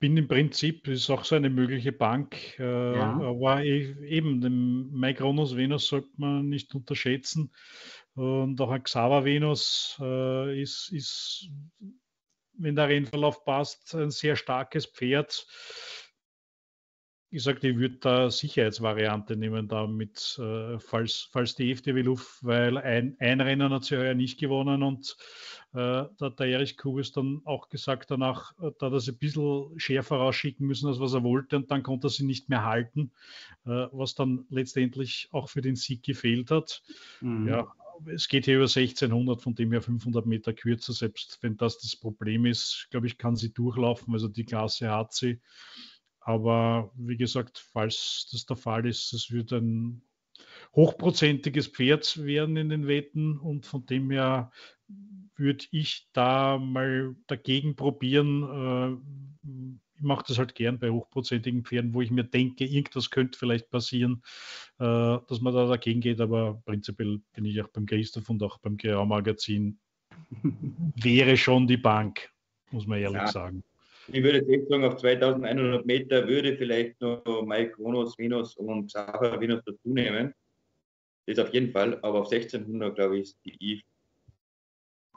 Speaker 3: bin im Prinzip, ist auch so eine mögliche Bank, äh, ja. aber eben, den Mike Kronos Venus sollte man nicht unterschätzen. Und auch ein Xaver Venus äh, ist, ist, wenn der Rennverlauf passt, ein sehr starkes Pferd gesagt, ich würde da Sicherheitsvariante nehmen, damit, äh, falls, falls die FDW Luft, weil ein, ein Rennen hat sie ja nicht gewonnen und äh, da hat der Erich Kubis dann auch gesagt danach, äh, da hat er sie ein bisschen schärfer rausschicken müssen, als was er wollte und dann konnte er sie nicht mehr halten, äh, was dann letztendlich auch für den Sieg gefehlt hat. Mhm. Ja, es geht hier über 1600, von dem her 500 Meter kürzer, selbst wenn das das Problem ist, glaube ich, kann sie durchlaufen, also die Klasse hat sie. Aber wie gesagt, falls das der Fall ist, es wird ein hochprozentiges Pferd werden in den Wetten und von dem her würde ich da mal dagegen probieren. Äh, ich mache das halt gern bei hochprozentigen Pferden, wo ich mir denke, irgendwas könnte vielleicht passieren, äh, dass man da dagegen geht. Aber prinzipiell bin ich auch beim Christoph und auch beim Grau-Magazin. wäre schon die Bank, muss man ehrlich ja. sagen.
Speaker 4: Ich würde jetzt sagen, auf 2100 Meter würde vielleicht noch Mike Kronos, Venus und Xaver Venus dazu nehmen. Das auf jeden Fall, aber auf 1600, glaube ich, ist die Eve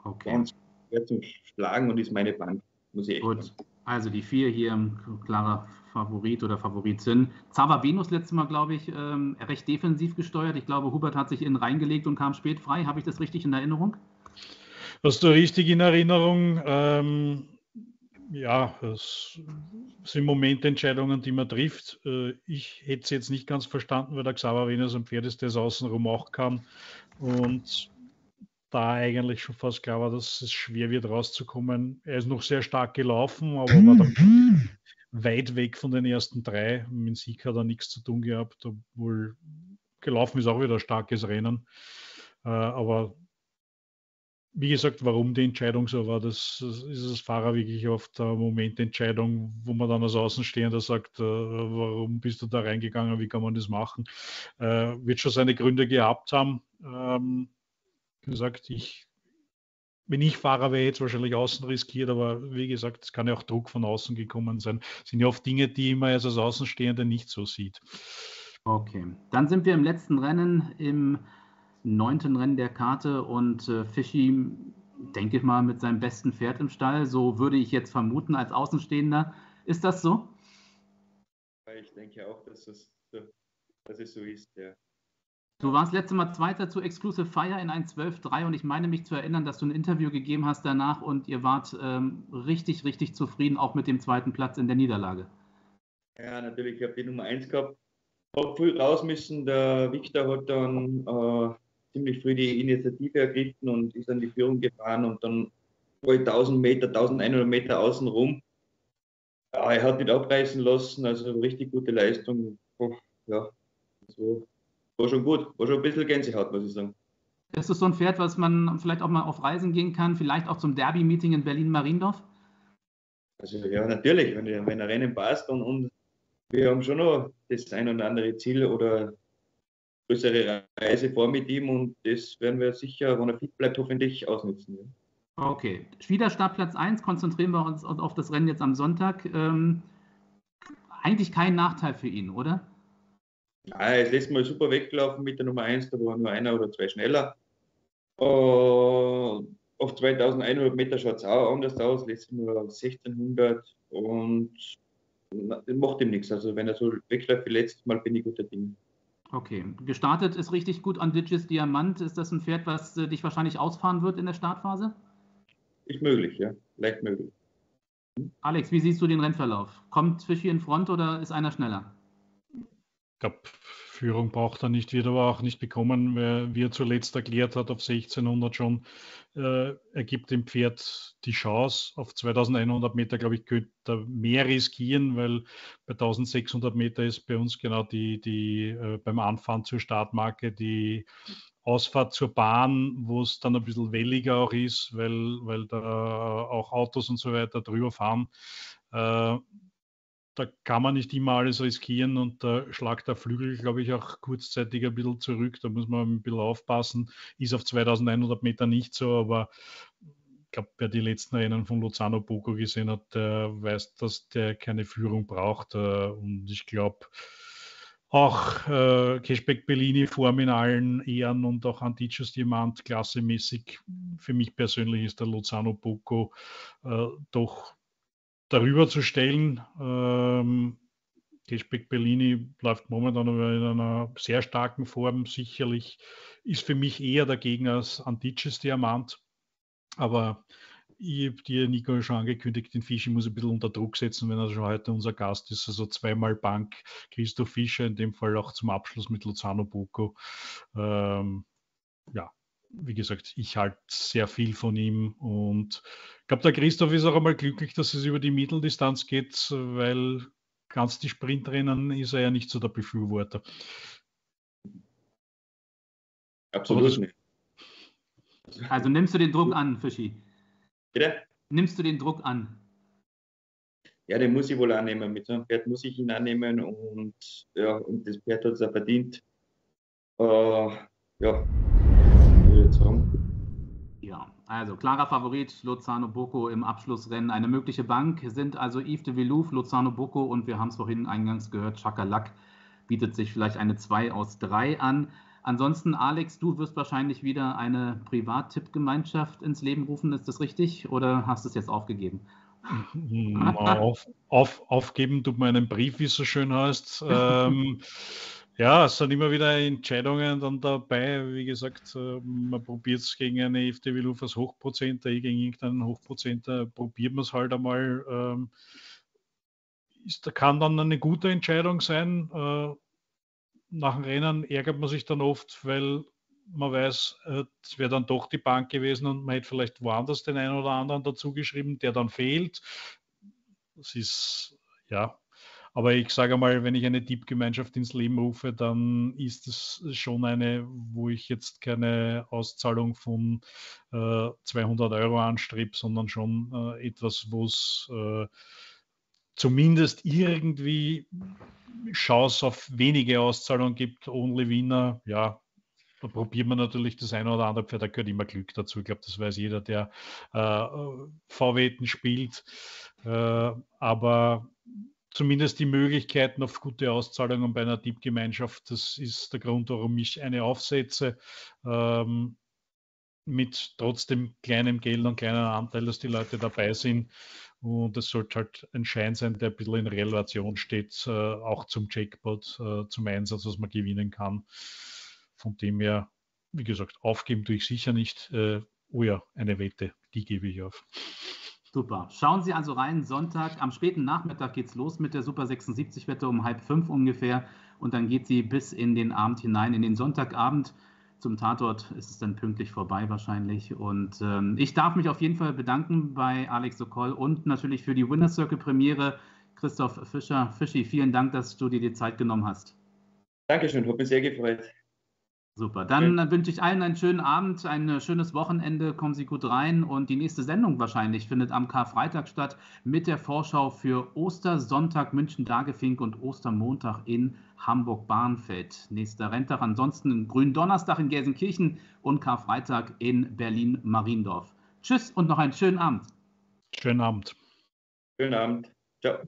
Speaker 4: okay. ganz schwer zum Schlagen und ist meine Bank,
Speaker 1: muss ich echt Gut, sagen. also die vier hier ein klarer Favorit oder Favoritin. Xaver Venus letztes Mal, glaube ich, ähm, recht defensiv gesteuert. Ich glaube, Hubert hat sich innen reingelegt und kam spät frei. Habe ich das richtig in Erinnerung?
Speaker 3: Hast du richtig in Erinnerung? Ähm, ja, es sind Momententscheidungen, die man trifft. Äh, ich hätte es jetzt nicht ganz verstanden, weil der Xaver Venus ein Pferd ist, der es außenrum auch kann. Und da eigentlich schon fast klar war, dass es schwer wird rauszukommen. Er ist noch sehr stark gelaufen, aber war dann weit weg von den ersten drei. Mit Sieg hat er nichts zu tun gehabt, obwohl gelaufen ist auch wieder ein starkes Rennen. Äh, aber wie gesagt, warum die Entscheidung so war, das, ist als Fahrer wirklich oft eine Momententscheidung, wo man dann als Außenstehender sagt, äh, warum bist du da reingegangen, wie kann man das machen? Äh, wird schon seine Gründe gehabt haben. Ähm, gesagt, ich, wenn ich Fahrer wäre, jetzt wahrscheinlich außen riskiert, aber wie gesagt, es kann ja auch Druck von außen gekommen sein. Das sind ja oft Dinge, die man als Außenstehender nicht so sieht.
Speaker 1: Okay, dann sind wir im letzten Rennen im neunten Rennen der Karte und äh, Fischi, denke ich mal, mit seinem besten Pferd im Stall. So würde ich jetzt vermuten als Außenstehender. Ist das so?
Speaker 4: Ich denke auch, dass es, dass es so ist, ja.
Speaker 1: Du warst letztes Mal Zweiter zu Exclusive Fire in 1.12.3 und ich meine mich zu erinnern, dass du ein Interview gegeben hast danach und ihr wart ähm, richtig, richtig zufrieden, auch mit dem zweiten Platz in der Niederlage.
Speaker 4: Ja, natürlich. Ich habe die Nummer 1 gehabt. Hab früh raus müssen. Der Victor hat dann äh, ziemlich früh die Initiative ergriffen und ist an die Führung gefahren und dann ich 1000 Meter, 1100 Meter außen rum. Ja, er hat nicht abreißen lassen, also richtig gute Leistung. Ja, so, war schon gut, war schon ein bisschen Gänsehaut, muss ich sagen.
Speaker 1: Ist das so ein Pferd, was man vielleicht auch mal auf Reisen gehen kann, vielleicht auch zum Derby-Meeting in Berlin-Mariendorf?
Speaker 4: Also ja, natürlich, wenn, wenn ein Rennen passt und, und wir haben schon noch das ein oder andere Ziel oder größere Reise vor mit ihm und das werden wir sicher, wenn er fit bleibt, hoffentlich ausnutzen.
Speaker 1: Ja. Okay, Startplatz 1, konzentrieren wir uns auf das Rennen jetzt am Sonntag. Ähm, eigentlich kein Nachteil für ihn, oder?
Speaker 4: Ja, ist letztes Mal super weggelaufen mit der Nummer 1, da war nur einer oder zwei schneller. Uh, auf 2100 Meter schaut es auch anders aus, letztes Mal 1600 und das macht ihm nichts. Also wenn er so wegläuft wie letztes Mal, bin ich guter Ding.
Speaker 1: Okay, gestartet ist richtig gut an Digis Diamant. Ist das ein Pferd, was äh, dich wahrscheinlich ausfahren wird in der Startphase?
Speaker 4: Ist möglich, ja. Leicht möglich.
Speaker 1: Alex, wie siehst du den Rennverlauf? Kommt Fischi in Front oder ist einer schneller?
Speaker 3: Ich glaube, Führung braucht er nicht, wird aber auch nicht bekommen, weil, wie er zuletzt erklärt hat, auf 1600 schon, äh, ergibt dem Pferd die Chance. Auf 2100 Meter, glaube ich, könnte er mehr riskieren, weil bei 1600 Meter ist bei uns genau die, die äh, beim Anfahren zur Startmarke die Ausfahrt zur Bahn, wo es dann ein bisschen welliger auch ist, weil, weil da auch Autos und so weiter drüber fahren. Äh, da kann man nicht immer alles riskieren und da schlagt der Flügel, glaube ich, auch kurzzeitig ein bisschen zurück. Da muss man ein bisschen aufpassen. Ist auf 2100 Meter nicht so, aber ich glaube, wer die letzten Rennen von Luzano Boko gesehen hat, der weiß, dass der keine Führung braucht. Äh, und ich glaube, auch äh, Cashback Bellini Form in allen Ehren und auch Anticius Diamant klassemäßig. Für mich persönlich ist der Luzano Boko äh, doch darüber zu stellen. Ähm, Cashback Bellini läuft momentan in einer sehr starken Form. Sicherlich ist für mich eher der Gegner als Antiches Diamant. Aber ich habe dir, Nico, schon angekündigt, den Fischi muss ein bisschen unter Druck setzen, wenn er schon heute unser Gast ist. Also zweimal Bank, Christoph Fischer, in dem Fall auch zum Abschluss mit Luzano Bucco. Ähm, ja, wie gesagt, ich halte sehr viel von ihm und ich glaube, der Christoph ist auch einmal glücklich, dass es über die Mitteldistanz geht, weil ganz die Sprintrennen ist er ja nicht so der Befürworter.
Speaker 4: Absolut nicht.
Speaker 1: Also nimmst du den Druck an, Fischi?
Speaker 4: Bitte?
Speaker 1: Nimmst du den Druck an?
Speaker 4: Ja, den muss ich wohl annehmen. Mit so einem Pferd muss ich ihn annehmen und ja, und das Pferd hat es auch verdient. Äh, ja, würde ich sagen.
Speaker 1: Ja, also klarer Favorit Lozano Bocco im Abschlussrennen. Eine mögliche Bank sind also Yves de Villouf, Lozano Bocco und wir haben es vorhin eingangs gehört, Chakalak bietet sich vielleicht eine 2 aus 3 an. Ansonsten, Alex, du wirst wahrscheinlich wieder eine Privattippgemeinschaft ins Leben rufen, ist das richtig? Oder hast du es jetzt aufgegeben?
Speaker 3: Auf, auf, aufgeben tut man einen Brief, wie es so schön heißt. Ähm, ja, es sind immer wieder Entscheidungen dann dabei. Wie gesagt, äh, man probiert es gegen eine FDW Lufers Hochprozenter, gegen irgendeinen Hochprozenter, probiert man es halt einmal. Ähm, ist, kann dann eine gute Entscheidung sein. Äh, nach dem Rennen ärgert man sich dann oft, weil man weiß, äh, es wäre dann doch die Bank gewesen und man hätte vielleicht woanders den einen oder anderen dazu geschrieben, der dann fehlt. Das ist, ja, Aber ich sage mal, wenn ich eine Tippgemeinschaft ins Leben rufe, dann ist es schon eine, wo ich jetzt keine Auszahlung von äh, 200 Euro anstrebe, sondern schon äh, etwas, wo es äh, zumindest irgendwie Chance auf wenige Auszahlungen gibt. Only Winner, ja, da probiert man natürlich das eine oder andere Pferd, da gehört immer Glück dazu. Ich glaube, das weiß jeder, der äh, VW spielt. Äh, aber zumindest die Möglichkeiten auf gute Auszahlungen bei einer Tippgemeinschaft, das ist der Grund, warum ich eine aufsetze. Ähm, mit trotzdem kleinem Geld und kleinem Anteil, dass die Leute dabei sind. Und es sollte halt ein Schein sein, der ein bisschen in Relation steht, äh, auch zum Jackpot, äh, zum Einsatz, was man gewinnen kann. Von dem her, wie gesagt, aufgeben tue ich sicher nicht. Äh, oh ja, eine Wette, die gebe ich auf.
Speaker 1: Super. Schauen Sie also rein. Sonntag am späten Nachmittag geht es los mit der Super 76 Wette um halb fünf ungefähr. Und dann geht sie bis in den Abend hinein, in den Sonntagabend. Zum Tatort ist es dann pünktlich vorbei wahrscheinlich. Und ähm, ich darf mich auf jeden Fall bedanken bei Alex Sokol und natürlich für die Winner Circle Premiere Christoph Fischer. Fischi, vielen Dank, dass du dir die Zeit genommen hast.
Speaker 4: Dankeschön, hat mich sehr gefreut.
Speaker 1: Super, dann ja. wünsche ich allen einen schönen Abend, ein schönes Wochenende, kommen Sie gut rein und die nächste Sendung wahrscheinlich findet am Karfreitag statt mit der Vorschau für Ostersonntag München-Dagefink und Ostermontag in Hamburg-Bahnfeld. Nächster Renntag, ansonsten Gründonnerstag in Gelsenkirchen und Karfreitag in Berlin-Mariendorf. Tschüss und noch einen schönen Abend.
Speaker 3: Schönen Abend.
Speaker 4: Schönen Abend. Ciao.